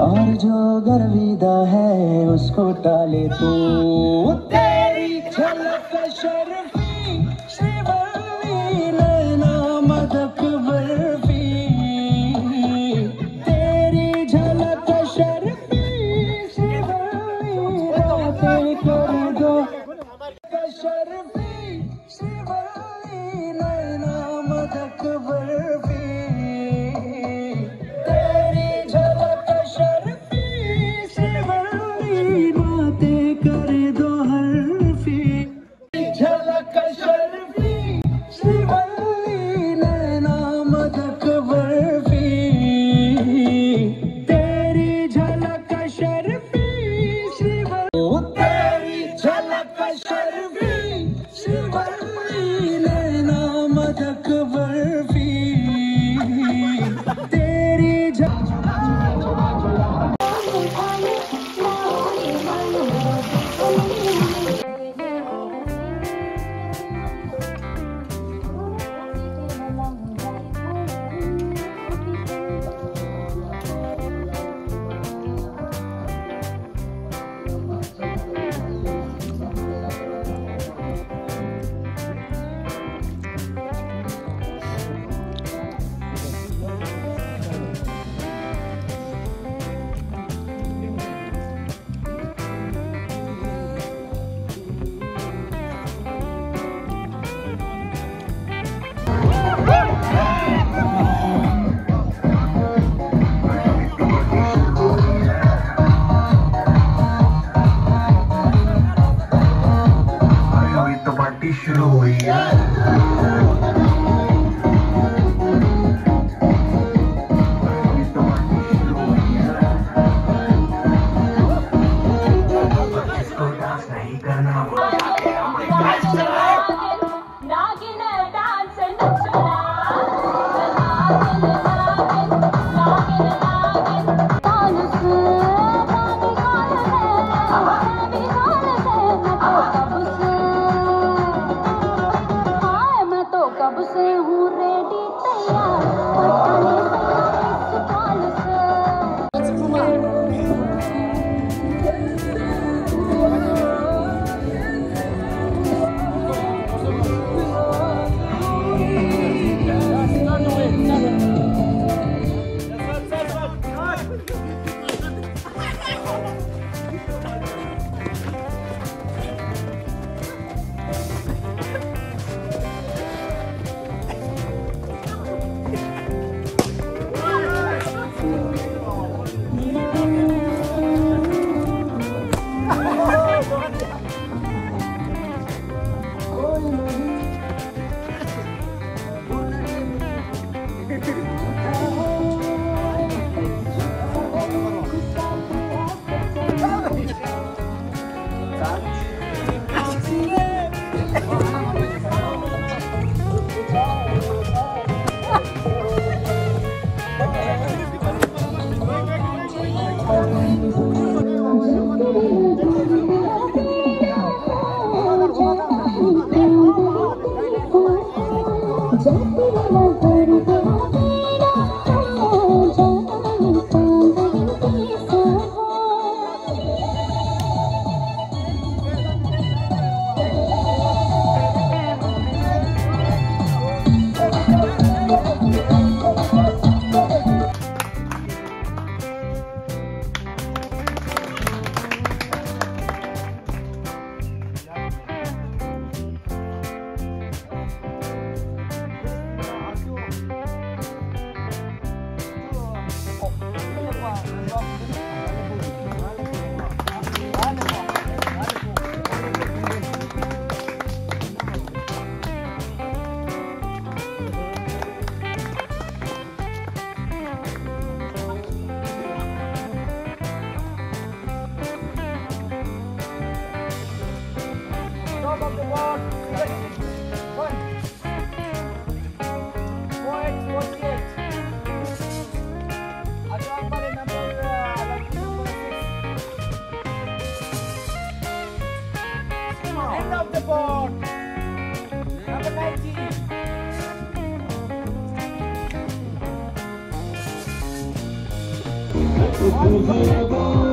और जो गर्विदा है उसको टाले तू। Tell left the Sheriff. Jack Wow. of the board. Number 19. Oh,